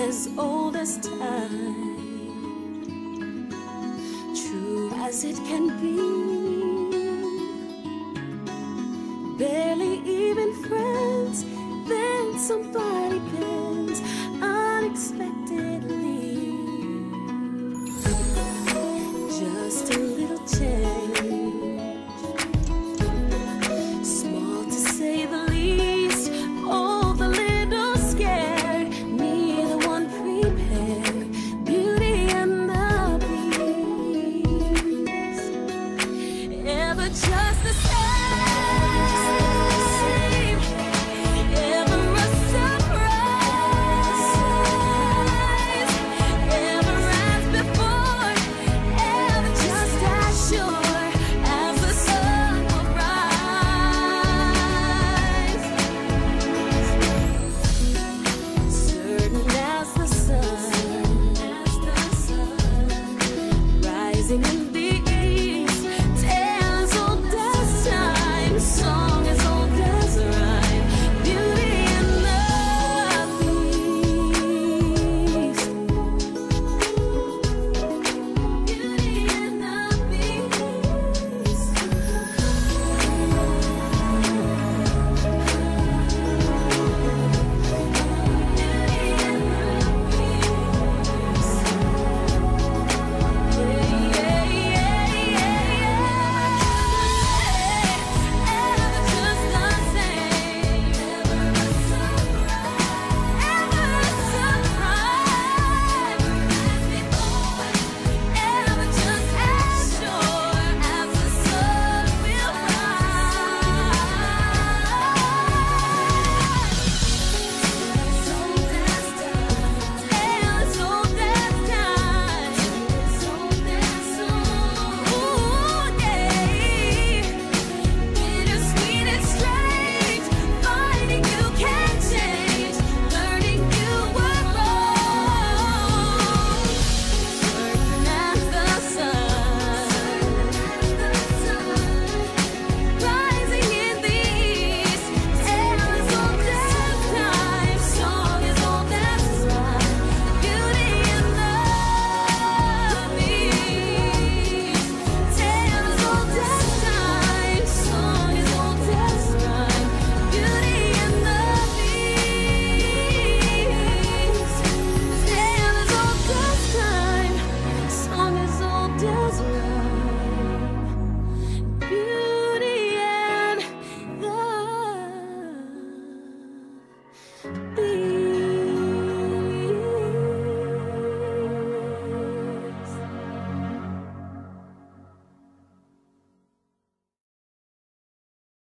as old as time, true as it can be. Barely just the same.